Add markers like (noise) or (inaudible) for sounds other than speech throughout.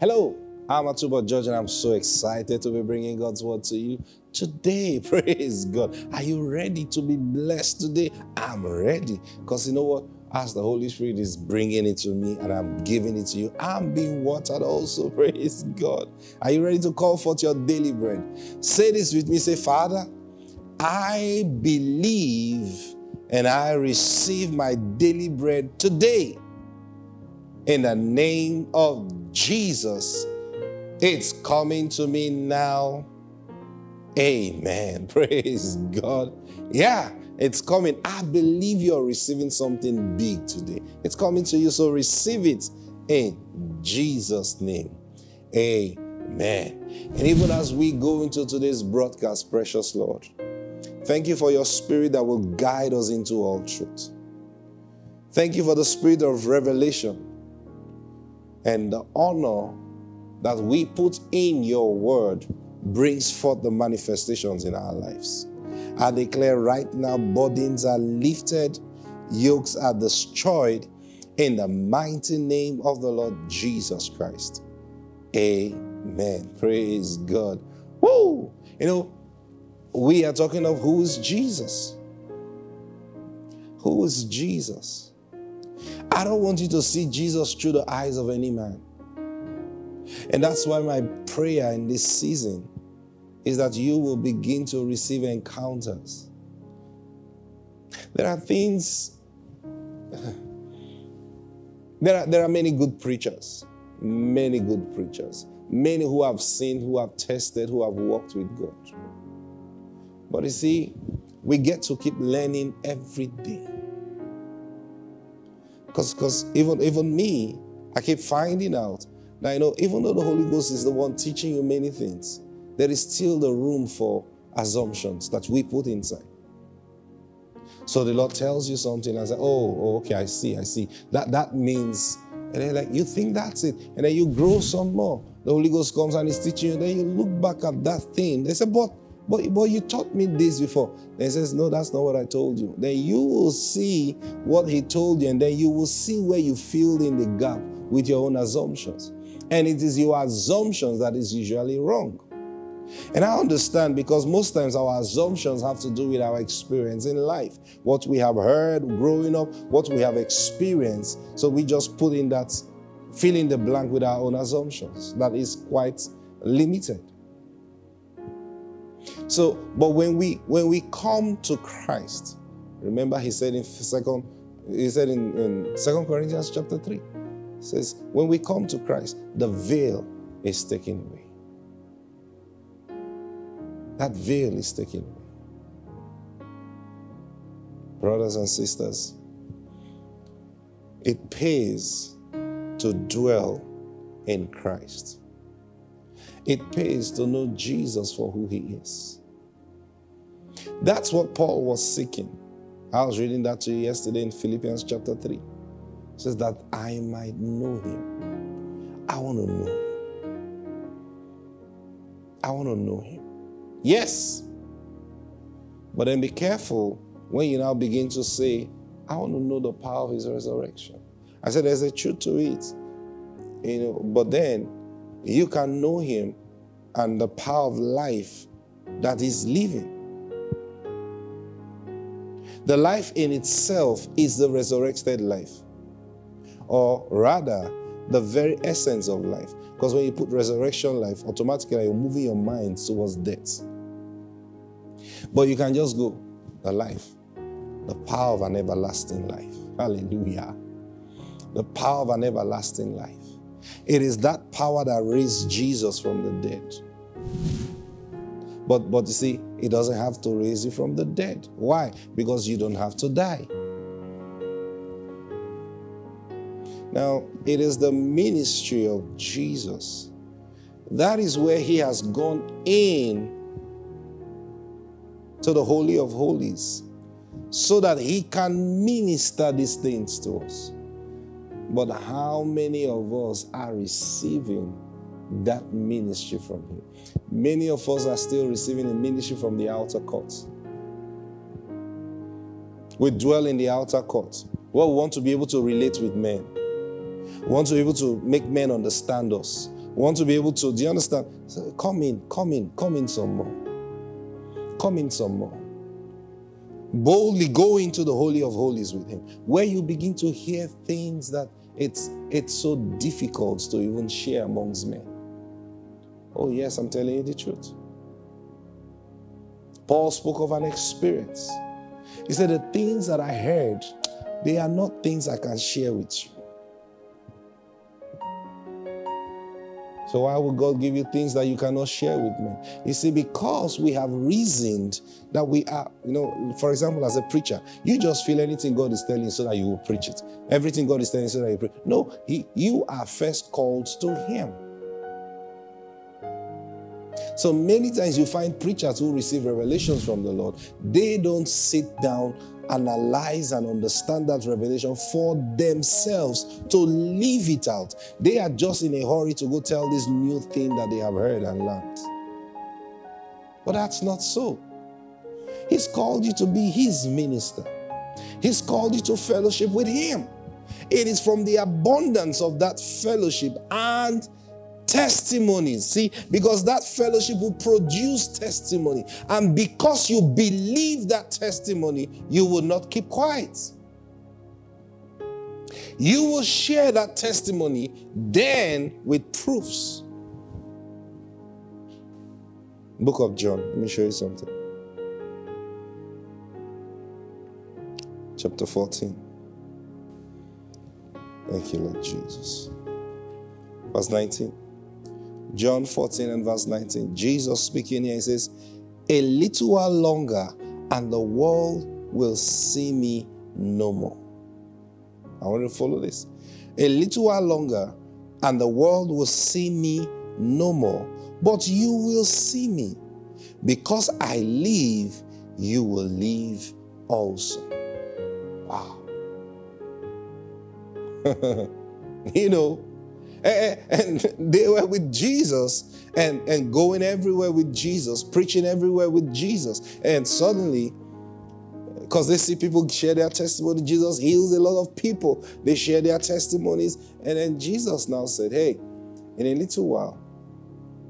Hello, I'm Atubo George, and I'm so excited to be bringing God's word to you today. (laughs) Praise God. Are you ready to be blessed today? I'm ready. Because you know what? As the Holy Spirit is bringing it to me and I'm giving it to you, I'm being watered also. (laughs) Praise God. Are you ready to call forth your daily bread? Say this with me. Say, Father, I believe and I receive my daily bread today. In the name of Jesus, it's coming to me now. Amen. (laughs) Praise God. Yeah, it's coming. I believe you're receiving something big today. It's coming to you, so receive it in Jesus' name. Amen. And even as we go into today's broadcast, precious Lord, thank you for your spirit that will guide us into all truth. Thank you for the spirit of revelation and the honor that we put in your word brings forth the manifestations in our lives. I declare right now burdens are lifted, yokes are destroyed in the mighty name of the Lord Jesus Christ. Amen. Praise God. Woo! You know, we are talking of who is Jesus. Who is Jesus? I don't want you to see Jesus through the eyes of any man. And that's why my prayer in this season is that you will begin to receive encounters. There are things, (sighs) there are, there are many good preachers, many good preachers, many who have seen, who have tested, who have walked with God. But you see, we get to keep learning every day. Because even, even me, I keep finding out that, you know, even though the Holy Ghost is the one teaching you many things, there is still the room for assumptions that we put inside. So the Lord tells you something and say, oh, oh, okay, I see, I see. That that means, and then like you think that's it, and then you grow some more. The Holy Ghost comes and is teaching you, then you look back at that thing. They say, but but, but you taught me this before. Then he says, No, that's not what I told you. Then you will see what he told you, and then you will see where you filled in the gap with your own assumptions. And it is your assumptions that is usually wrong. And I understand because most times our assumptions have to do with our experience in life, what we have heard growing up, what we have experienced. So we just put in that, fill in the blank with our own assumptions. That is quite limited. So, but when we when we come to Christ, remember he said in second, he said in, in Second Corinthians chapter 3, says, when we come to Christ, the veil is taken away. That veil is taken away. Brothers and sisters, it pays to dwell in Christ. It pays to know Jesus for who he is. That's what Paul was seeking. I was reading that to you yesterday in Philippians chapter 3. It says that I might know him. I want to know him. I want to know him. Yes. But then be careful when you now begin to say, I want to know the power of his resurrection. I said there's a truth to it. You know, but then you can know him and the power of life that is living. The life in itself is the resurrected life, or rather, the very essence of life. Because when you put resurrection life, automatically you're moving your mind towards death. But you can just go, the life, the power of an everlasting life. Hallelujah. The power of an everlasting life. It is that power that raised Jesus from the dead. But, but you see, it doesn't have to raise you from the dead. Why? Because you don't have to die. Now, it is the ministry of Jesus. That is where he has gone in to the Holy of Holies so that he can minister these things to us. But how many of us are receiving that ministry from Him? Many of us are still receiving a ministry from the outer court. We dwell in the outer court. Well, we want to be able to relate with men. We want to be able to make men understand us. We want to be able to, do you understand? So come in, come in, come in some more. Come in some more. Boldly go into the Holy of Holies with Him, where you begin to hear things that it's, it's so difficult to even share amongst men. Oh, yes, I'm telling you the truth. Paul spoke of an experience. He said, The things that I heard, they are not things I can share with you. So why would God give you things that you cannot share with me? You see, because we have reasoned that we are, you know, for example, as a preacher, you just feel anything God is telling so that you will preach it. Everything God is telling so that you preach. No, he, you are first called to Him. So many times you find preachers who receive revelations from the Lord, they don't sit down analyze and understand that revelation for themselves to live it out. They are just in a hurry to go tell this new thing that they have heard and learned. But that's not so. He's called you to be His minister, He's called you to fellowship with Him. It is from the abundance of that fellowship and testimonies. See, because that fellowship will produce testimony. And because you believe that testimony, you will not keep quiet. You will share that testimony then with proofs. Book of John. Let me show you something. Chapter 14. Thank you, Lord Jesus. Verse 19. John 14 and verse 19. Jesus speaking here, he says, A little while longer, and the world will see me no more. I want you to follow this. A little while longer, and the world will see me no more. But you will see me. Because I live, you will live also. Wow. (laughs) you know, and, (laughs) they were with Jesus and, and going everywhere with Jesus, preaching everywhere with Jesus. And suddenly, because they see people share their testimony, Jesus heals a lot of people. They share their testimonies. And then Jesus now said, Hey, in a little while,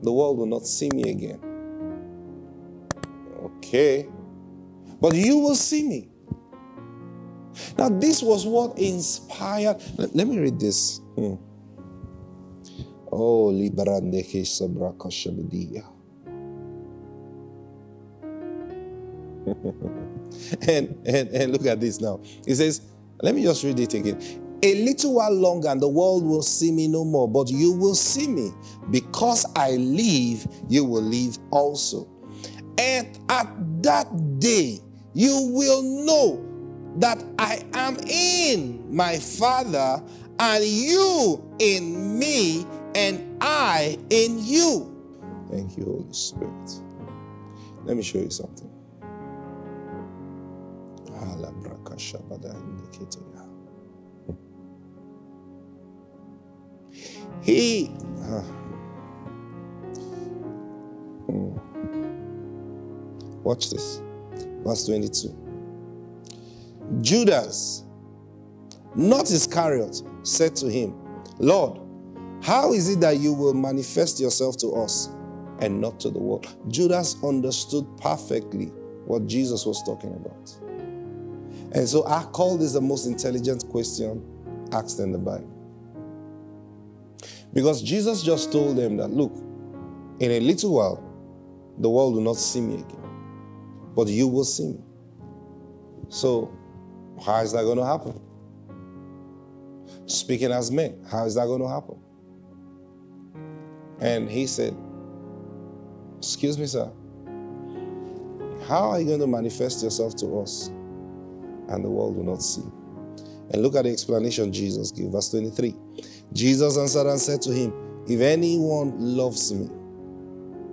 the world will not see me again. Okay. But you will see me. Now, this was what inspired. Let, let me read this. Hmm. Oh, librande que sabraka shabadia. (laughs) and, and, and look at this now. He says, let me just read it again. A little while longer, and the world will see me no more, but you will see me. Because I live, you will live also. And at that day, you will know that I am in my Father, and you in me, and I in you. Thank you, Holy Spirit. Let me show you something. He. Uh, watch this. Verse 22. Judas, not Iscariot, said to him, Lord, how is it that you will manifest yourself to us and not to the world? Judas understood perfectly what Jesus was talking about. And so I call this the most intelligent question asked in the Bible. Because Jesus just told them that, look, in a little while, the world will not see me again, but you will see me. So, how is that going to happen? Speaking as men, how is that going to happen? And he said, Excuse me, sir. How are you going to manifest yourself to us and the world will not see? And look at the explanation Jesus gave, verse 23. Jesus answered and said to him, If anyone loves me,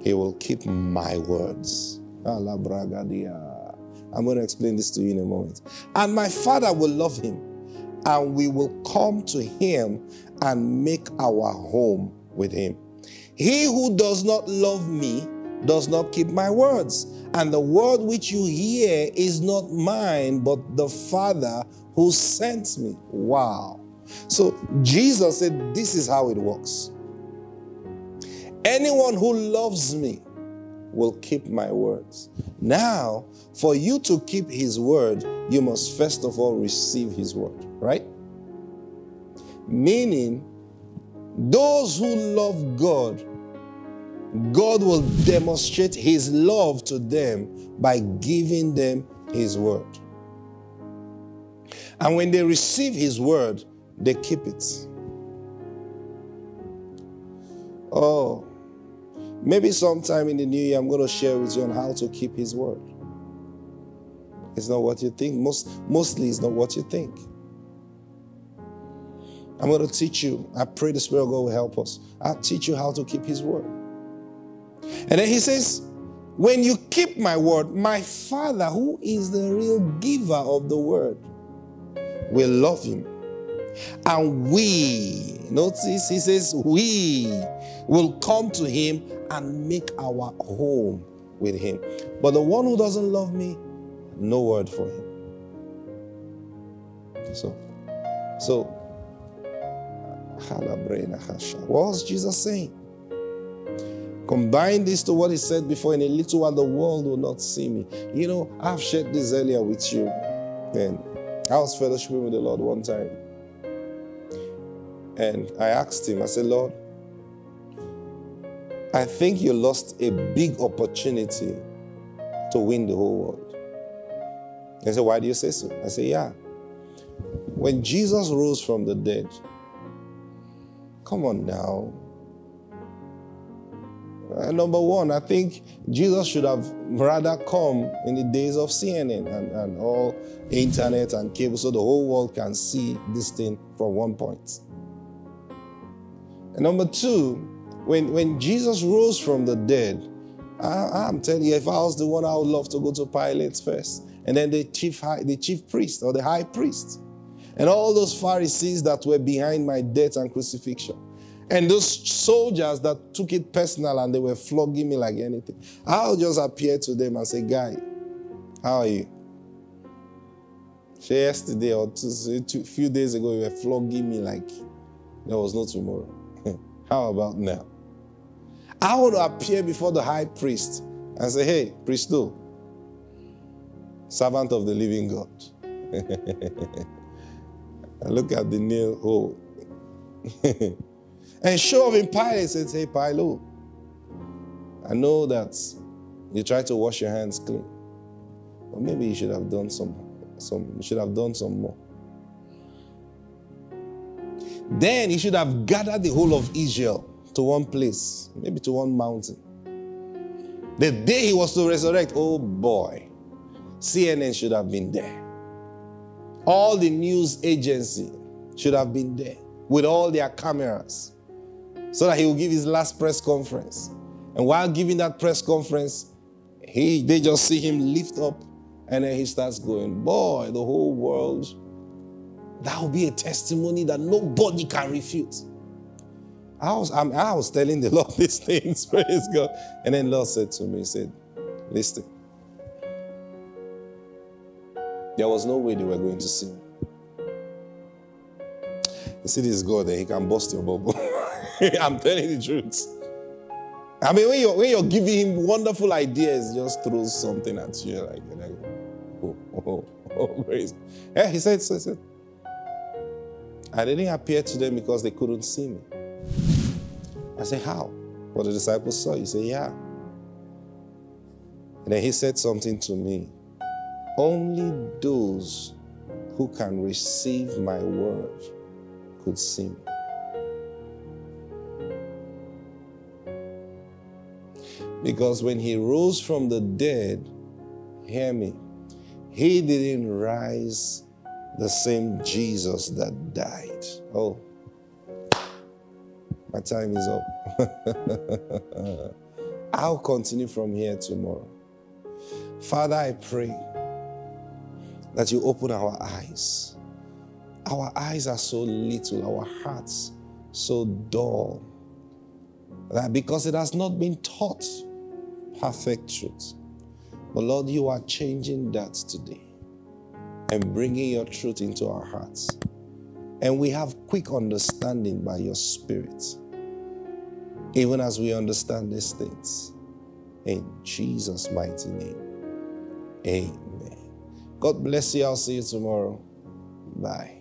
he will keep my words. I'm going to explain this to you in a moment. And my Father will love him, and we will come to him and make our home with him. He who does not love me does not keep my words. And the word which you hear is not mine, but the Father who sent me. Wow. So Jesus said, This is how it works. Anyone who loves me will keep my words. Now, for you to keep his word, you must first of all receive his word, right? Meaning, those who love God, God will demonstrate his love to them by giving them his word. And when they receive his word, they keep it. Oh, maybe sometime in the new year, I'm going to share with you on how to keep his word. It's not what you think. Most, mostly, it's not what you think. I'm going to teach you. I pray the Spirit of God will help us. I'll teach you how to keep His word. And then He says, When you keep my word, my Father, who is the real giver of the word, will love him. And we, notice He says, we will come to Him and make our home with Him. But the one who doesn't love me, no word for him. So, so, what was Jesus saying? Combine this to what he said before in a little while the world will not see me. You know, I've shared this earlier with you. And I was fellowshipping with the Lord one time. And I asked him, I said, Lord, I think you lost a big opportunity to win the whole world. They said, Why do you say so? I said, Yeah. When Jesus rose from the dead, come on now. Uh, number one, I think Jesus should have rather come in the days of CNN and, and all internet and cable so the whole world can see this thing from one point. And number two, when, when Jesus rose from the dead, I, am telling you, if I was the one, I would love to go to Pilate first. And then the chief, high, the chief priest or the high priest, and all those Pharisees that were behind my death and crucifixion, and those soldiers that took it personal and they were flogging me like anything. I'll just appear to them and say, Guy, how are you? So yesterday or two, few days ago, you were flogging me like there was no tomorrow. (laughs) how about now? I to appear before the high priest and say, Hey, priest, do, servant of the living God. (laughs) look at the nail hole. (laughs) and show up in Pilate says, Hey, Pilate, I know that you try to wash your hands clean. But maybe you should have done some, some you should have done some more. Then he should have gathered the whole of Israel to one place, maybe to one mountain. The day he was to resurrect, oh boy, CNN should have been there. All the news agency should have been there with all their cameras so that he will give his last press conference. And while giving that press conference, he they just see him lift up and then he starts going, Boy, the whole world, that will be a testimony that nobody can refute. I was, I, was telling the (laughs) Lord these things, (laughs) praise God. And then Lord said to me, He said, Listen, there was no way they were going to see me. You see, this God, eh? he can bust your bubble. (laughs) (laughs) I'm telling the truth. I mean, when you're, when you're giving him wonderful ideas, just throws something at you like, like oh, oh, oh, oh, oh praise. Yeah, he said, so, said, I didn't appear to them because they couldn't see me. I said, how? What the disciples saw. He said, yeah. And then he said something to me. Only those who can receive my word could see me. Because when he rose from the dead, hear me, he didn't rise the same Jesus that died. Oh, my time is up. (laughs) I'll continue from here tomorrow. Father, I pray that you open our eyes. Our eyes are so little, our hearts so dull. That because it has not been taught perfect truth. But Lord, you are changing that today and bringing your truth into our hearts. And we have quick understanding by your Spirit. even as we understand these things. In Jesus' mighty name. Amen. God bless you. I'll see you tomorrow. Bye.